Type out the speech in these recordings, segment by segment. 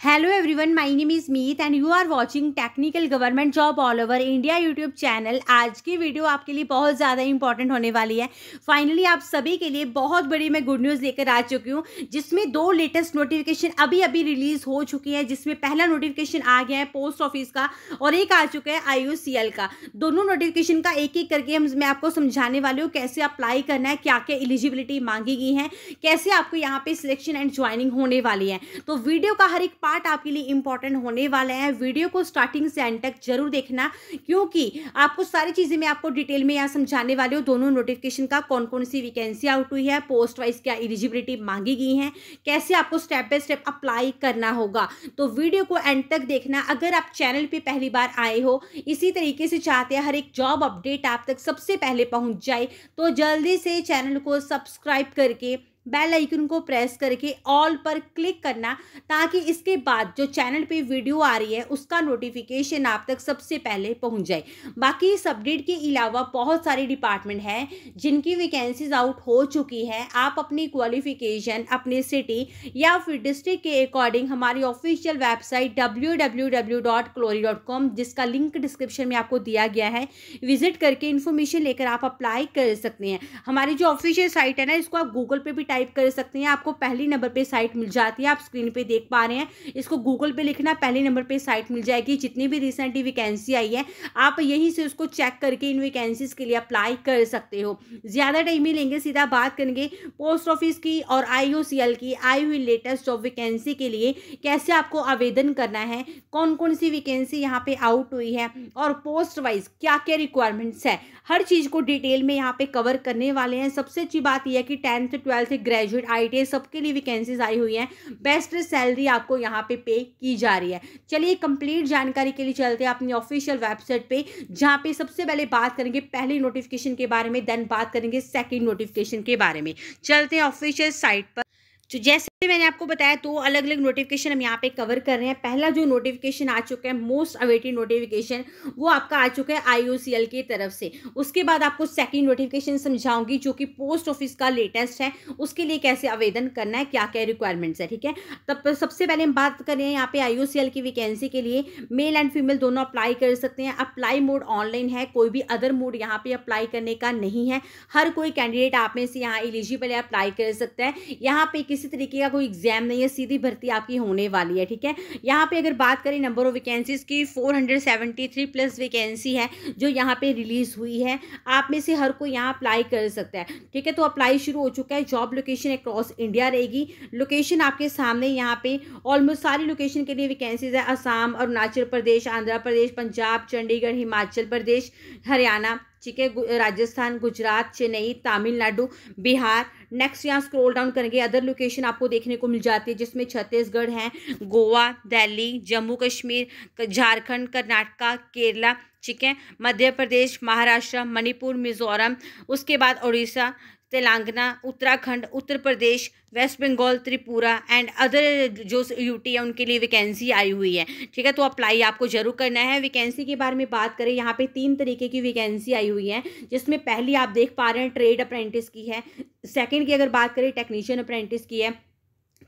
Hello everyone my name is Meet and you are watching technical government job all over India YouTube channel आज की video आपके लिए बहुत ज़्यादा important होने वाली है। फाइनली आप सभी के लिए बहुत बड़ी मैं गुड न्यूज़ लेकर आ चुकी हूँ, जिसमें दो लेटेस्ट नोटिफिकेशन अभी अभी रिलीज़ हो चुकी है, जिसमें पहला नोटिफिकेशन आ गया है पोस्ट ऑफ़िस का और एक आ चुका है आई का। दोनों नोटिफिकेशन का एक एक करके मैं आपको समझाने वाली हूँ कैसे अप्लाई करना है क्या क्या एलिजिबिलिटी मांगी गई है, कैसे आपको यहाँ पे सिलेक्शन एंड ज्वाइनिंग होने वाली है। तो वीडियो का हर एक पार्ट आपके लिए इंपॉर्टेंट होने वाले हैं। वीडियो को स्टार्टिंग से एंड तक ज़रूर देखना, क्योंकि आपको सारी चीज़ें मैं आपको डिटेल में यहाँ समझाने वाली हूँ। दोनों नोटिफिकेशन का कौन कौन सी वैकेंसी आउट हुई है पोस्ट वाइज क्या एलिजिबिलिटी मांगी गई है, कैसे आपको स्टेप बाय स्टेप अप्लाई करना होगा। तो वीडियो को एंड तक देखना। अगर आप चैनल पर पहली बार आए हो, इसी तरीके से चाहते हैं हर एक जॉब अपडेट आप तक सबसे पहले पहुँच जाए तो जल्दी से चैनल को सब्सक्राइब करके बेल आइकन को प्रेस करके ऑल पर क्लिक करना ताकि इसके बाद जो चैनल पे वीडियो आ रही है, उसका नोटिफिकेशन आप तक सबसे पहले पहुँच जाए। बाकी इस अपडेट के अलावा बहुत सारे डिपार्टमेंट हैं जिनकी वैकेंसीज आउट हो चुकी है। आप अपनी क्वालिफिकेशन अपने सिटी या फिर डिस्ट्रिक्ट के अकॉर्डिंग हमारी ऑफिशियल वेबसाइट डब्ल्यू जिसका लिंक डिस्क्रिप्शन में आपको दिया गया है विज़िट करके इन्फॉर्मेशन लेकर आप अप्लाई कर सकते हैं। हमारी जो ऑफिशियल साइट है ना, इसको आप गूगल पे भी टाइप कर सकते हैं। आपको पहली नंबर पे साइट मिल जाती है। आप स्क्रीन पे देख पा रहे हैं। इसको गूगल पे लिखना, पहली नंबर पे साइट मिल जाएगी। जितनी भी रिसेंटली वैकेंसी आई है, आप यहीं से उसको चेक करके इन वैकेंसीज के लिए अप्लाई कर सकते हो। ज़्यादा टाइम ही लेंगे, सीधा बात करेंगे पोस्ट ऑफ़िस की और आई की। आई हुई लेटेस्ट जॉब वैकेंसी के लिए कैसे आपको आवेदन करना है? कौन कौन सी वैकेंसी यहाँ पे आउट हुई है? और पोस्ट वाइज क्या क्या रिक्वायरमेंट्स है? हर चीज़ को डिटेल में यहाँ पे कवर करने वाले हैं। सबसे अच्छी बात यह है कि tenth twelfth graduate I T सबके लिए वैकेंसीज आई हुई हैं। बेस्ट सैलरी आपको यहाँ पे पे की जा रही है। चलिए कंप्लीट जानकारी के लिए चलते हैं अपनी ऑफिशियल वेबसाइट पे, जहाँ पे सबसे पहले बात करेंगे पहले नोटिफिकेशन के बारे में देन बात करेंगे सेकेंड नोटिफिकेशन के बारे में। चलते हैं ऑफिशियल साइट पर। तो जैसे मैंने आपको बताया तो अलग अलग नोटिफिकेशन हम यहाँ पे कवर कर रहे हैं। पहला जो नोटिफिकेशन आ चुका है मोस्ट अवेटेड नोटिफिकेशन वो आपका आ चुका है आईओसीएल की तरफ़ से। उसके बाद आपको सेकंड नोटिफिकेशन समझाऊँगी, जो कि पोस्ट ऑफ़िस का लेटेस्ट है। उसके लिए कैसे आवेदन करना है, क्या क्या रिक्वायरमेंट्स है, ठीक है? तब सबसे पहले हम बात कर रहे हैं यहाँ पे IOCL की वैकेंसी के लिए। मेल एंड फीमेल दोनों अप्लाई कर सकते हैं। अप्लाई मोड ऑनलाइन है, कोई भी अदर मोड यहाँ पे अप्लाई करने का नहीं है। हर कोई कैंडिडेट आप में से यहाँ एलिजिबल है अप्लाई कर सकता है। यहाँ पे किसी तरीके का कोई एग्ज़ाम नहीं है, सीधी भर्ती आपकी होने वाली है, ठीक है? यहाँ पे अगर बात करें नंबर ऑफ़ वैकेंसीज की 473 प्लस वैकेंसी है, जो यहाँ पे रिलीज़ हुई है, आप में से हर कोई यहाँ अप्लाई कर सकता है, ठीक है? तो अप्लाई शुरू हो चुका है जॉब लोकेशन अक्रॉस इंडिया रहेगी। लोकेशन आपके सामने यहाँ पे ऑलमोस्ट सारी लोकेशन के लिए वैकेंसीज है असम अरुणाचल प्रदेश आंध्र प्रदेश पंजाब चंडीगढ़ हिमाचल प्रदेश हरियाणा ठीक है राजस्थान, गुजरात, चेन्नई, तमिलनाडु, बिहार। नेक्स्ट यहाँ स्क्रॉल डाउन करेंगे। अदर लोकेशन आपको देखने को मिल जाती है, जिसमें छत्तीसगढ़ है, गोवा, दिल्ली, जम्मू कश्मीर झारखंड, कर्नाटका, केरला, ठीक है? मध्य प्रदेश, महाराष्ट्र, मणिपुर, मिजोरम। उसके बाद Orissa Telangana, Uttarakhand, Uttar Pradesh, West Bengal, Tripura and other जो यूटी है, उनके लिए वैकेंसी आई हुई है। ठीक है तो अप्लाई आपको ज़रूर करना है। वैकेंसी के बारे में बात करें, यहाँ पे तीन तरीके की वैकेंसी आई हुई है, जिसमें पहली आप देख पा रहे हैं ट्रेड अप्रेंटिस की है सेकेंड की अगर बात करें टेक्नीशियन अप्रेंटिस की है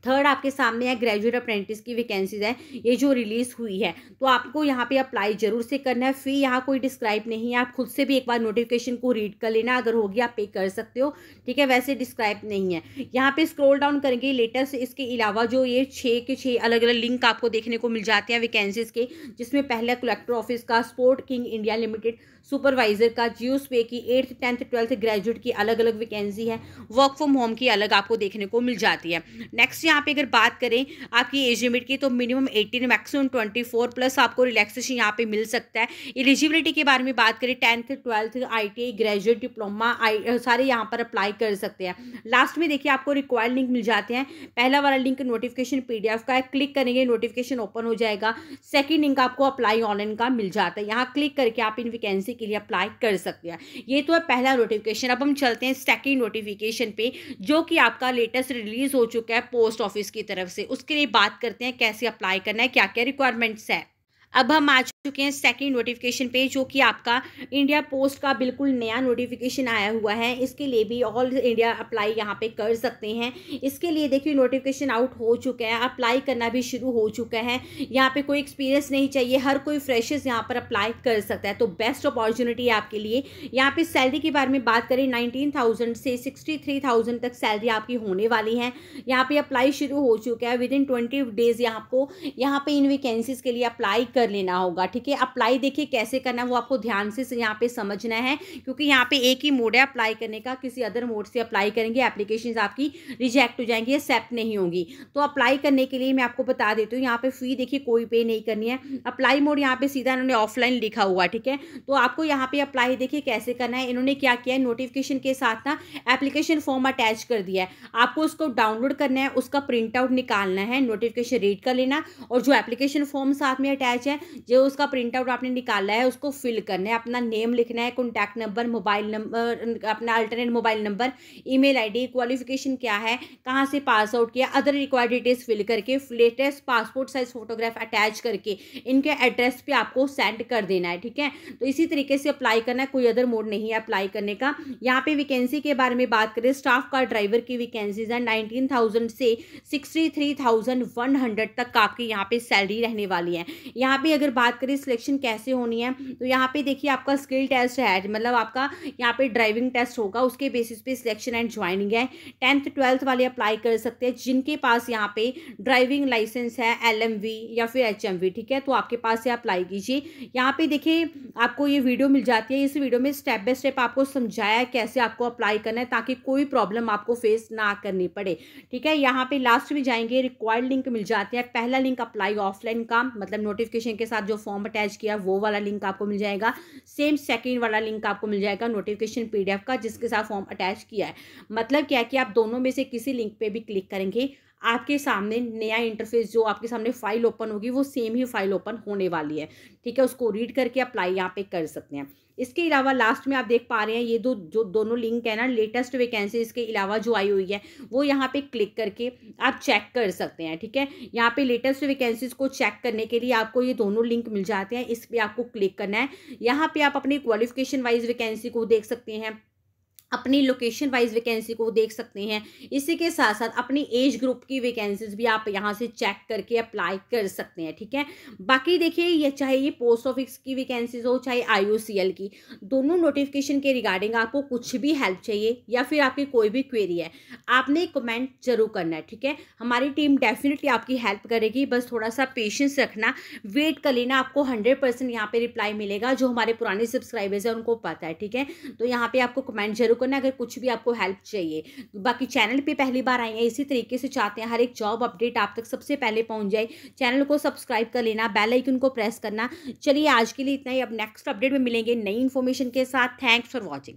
थर्ड आपके सामने है ग्रेजुएट अप्रेंटिस की वैकेंसीज है, ये जो रिलीज़ हुई है तो आपको यहाँ पे अप्लाई ज़रूर से करना है। फ़ी यहाँ कोई डिस्क्राइब नहीं है, आप खुद से भी एक बार नोटिफिकेशन को रीड कर लेना, अगर होगी आप पे कर सकते हो, ठीक है, वैसे डिस्क्राइब नहीं है। यहाँ पे स्क्रॉल डाउन करेंगे लेटेस्ट इसके अलावा जो ये छः के छः अलग अलग लिंक आपको देखने को मिल जाते हैं वैकेंसीज के, जिसमें पहले कलेक्टर ऑफ़िस का sport king India limited supervisor का जियो स्पे की एट्थ टेंथ ट्वेल्थ ग्रेजुएट की अलग अलग वैकेंसी है वर्क फ्रॉम होम की अलग आपको देखने को मिल जाती है। नेक्स्ट यहाँ पे अगर बात करें आपकी एज लिमिट की तो minimum eighteen maximum twenty four plus आपको रिलैक्सेशन यहाँ पे मिल सकता है। एलिजिबिलिटी के बारे में बात करें tenth twelfth I graduate diploma I सारे यहाँ पर अप्लाई कर सकते हैं। लास्ट में देखिए आपको रिक्वायर्ड लिंक मिल जाते हैं। पहला वाला लिंक नोटिफिकेशन पीडीएफ का है। क्लिक करेंगे नोटिफिकेशन ओपन हो जाएगा। सेकेंड लिंक आपको अप्लाई ऑनलाइन का मिल जाता है। यहाँ क्लिक करके आप इन वैकेंसी के लिए अप्लाई कर सकते हैं। ये तो है पहला नोटिफिकेशन अब हम चलते हैं सेकेंड नोटिफिकेशन पे, जो कि आपका लेटेस्ट रिलीज़ हो चुका है। पोस्ट ऑफ़िस की तरफ़ से। उसके लिए बात करते हैं, कैसे अप्लाई करना है क्या क्या रिक्वायरमेंट्स है। अब हम आ चुके हैं सेकंड नोटिफिकेशन पे, जो कि आपका इंडिया पोस्ट का बिल्कुल नया नोटिफिकेशन आया हुआ है। इसके लिए भी ऑल इंडिया अप्लाई यहाँ पे कर सकते हैं। इसके लिए देखिए नोटिफिकेशन आउट हो चुका है अप्लाई करना भी शुरू हो चुका है। यहाँ पे कोई एक्सपीरियंस नहीं चाहिए, हर कोई फ्रेशर्स यहाँ पर अप्लाई कर सकता है। तो बेस्ट अपॉर्चुनिटी है आपके लिए। यहाँ पे सैलरी के बारे में बात करें नाइनटीन थाउज़ेंड से सिक्सटी थ्री थाउज़ेंड तक सैलरी आपकी होने वाली है। यहाँ पे अप्लाई शुरू हो चुका है। विद इन ट्वेंटी डेज़ यहाँ आपको, यहाँ पे इन वैकेंसीज के लिए अप्लाई कर लेना होगा, ठीक है अप्लाई देखिए कैसे करना है, वो आपको ध्यान से यहाँ पे समझना है, क्योंकि यहाँ पे एक ही मोड है अप्लाई करने का, किसी अदर मोड से अप्लाई करेंगे एप्लीकेशन आपकी रिजेक्ट हो जाएँगी एक्सेप्ट नहीं होंगी। तो अप्लाई करने के लिए मैं आपको बता देती हूँ, यहाँ पे फ़ी देखिए कोई पे नहीं करनी है। अप्लाई मोड यहाँ पे सीधा इन्होंने ऑफलाइन लिखा हुआ, ठीक है? तो आपको यहाँ पे अप्लाई देखिए कैसे करना है, इन्होंने क्या किया है नोटिफिकेशन के साथ ना एप्लीकेशन फॉर्म अटैच कर दिया है। आपको उसको डाउनलोड करना है, उसका प्रिंट आउट निकालना है नोटिफिकेशन रीड कर लेना, और जो एप्लीकेशन फॉर्म साथ में अटैच है, जो उसका प्रिंट आउट आपने निकाला है, उसको फिल करना है, अपना नेम लिखना है कॉन्टैक्ट नंबर मोबाइल नंबर अपना alternate mobile number email ID qualification क्या है, कहाँ से पास आउट किया अदर रिक्वायर्ड डिटेल्स फिल करके latest passport size photograph attach करके, इनके एड्रेस पे आपको सेंड कर देना है, ठीक है? तो इसी तरीके से अप्लाई करना है कोई अदर मोड नहीं है अप्लाई करने का। यहाँ पे वैकेंसी के बारे में बात करें स्टाफ कार ड्राइवर की वैकेंसीज है नाइनटीन थाउज़ेंड से sixty three thousand one hundred तक आपकी यहाँ पे सैलरी रहने वाली है। यहाँ पे अगर बात करें सिलेक्शन कैसे होनी है? तो यहाँ पे देखिए आपका स्किल टेस्ट है मतलब आपका यहाँ पे ड्राइविंग टेस्ट होगा, उसके बेसिस पे सिलेक्शन एंड ज्वाइनिंग है। टेंथ ट्वेल्थ वाले अप्लाई कर सकते हैं, जिनके पास यहाँ पे ड्राइविंग लाइसेंस है एलएमवी या फिर एचएमवी ठीक है? तो आपके पास से अप्लाई कीजिए। यहाँ पे देखिए आपको ये वीडियो मिल जाती है, इस वीडियो में स्टेप बाय स्टेप आपको समझाया कैसे आपको अप्लाई करना है, ताकि कोई प्रॉब्लम आपको फेस ना करनी पड़े, ठीक है? यहाँ पे लास्ट में जाएँगे रिक्वायर्ड लिंक मिल जाती है। पहला लिंक अप्लाई ऑफलाइन का मतलब नोटिफिकेशन के साथ जो फॉर्म अटैच किया, वो वाला लिंक आपको मिल जाएगा। सेम सेकेंड वाला लिंक आपको मिल जाएगा नोटिफिकेशन पीडीएफ का, जिसके साथ फॉर्म अटैच किया है। मतलब क्या है कि आप दोनों में से किसी लिंक पर भी क्लिक करेंगे आपके सामने नया इंटरफेस जो आपके सामने फ़ाइल ओपन होगी, वो सेम ही फ़ाइल ओपन होने वाली है। ठीक है, उसको रीड करके अप्लाई यहाँ पे कर सकते हैं। इसके अलावा लास्ट में आप देख पा रहे हैं, ये दो, जो दोनों लिंक है ना लेटेस्ट वैकेंसी इसके अलावा जो आई हुई है, वो यहाँ पे क्लिक करके आप चेक कर सकते हैं। ठीक है, यहाँ पे लेटेस्ट वैकेंसीज को चेक करने के लिए आपको ये दोनों लिंक मिल जाते हैं, इस पर आपको क्लिक करना है। यहाँ पे आप अपनी क्वालिफिकेशन वाइज वैकेंसी को देख सकते हैं। अपनी लोकेशन वाइज वैकेंसी को देख सकते हैं। इसी के साथ साथ अपनी एज ग्रुप की वैकेंसीज भी आप यहाँ से चेक करके अप्लाई कर सकते हैं, ठीक है? बाकी देखिए, ये चाहे ये पोस्ट ऑफ़िस की वैकेंसीज हो, चाहे आई की, दोनों नोटिफिकेशन के रिगार्डिंग आपको कुछ भी हेल्प चाहिए या फिर आपकी कोई भी क्वेरी है, आपने कमेंट ज़रूर करना है, ठीक है? हमारी टीम डेफिनेटली आपकी हेल्प करेगी, बस थोड़ा सा पेशेंस रखना। वेट कर लेना, आपको हंड्रेड परसेंट यहाँ पे रिप्लाई मिलेगा, जो हमारे पुराने सब्सक्राइबर्स हैं, उनको पता है, ठीक है? तो यहाँ पर आपको कमेंट ज़रूर करना अगर कुछ भी आपको हेल्प चाहिए, बाकी चैनल पे पहली बार आए हैं, इसी तरीके से चाहते हैं हर एक जॉब अपडेट आप तक सबसे पहले पहुँच जाए चैनल को सब्सक्राइब कर लेना बेल आइकन को प्रेस करना। चलिए आज के लिए इतना ही, अब नेक्स्ट अपडेट में मिलेंगे नई इन्फॉर्मेशन के साथ। Thanks for watching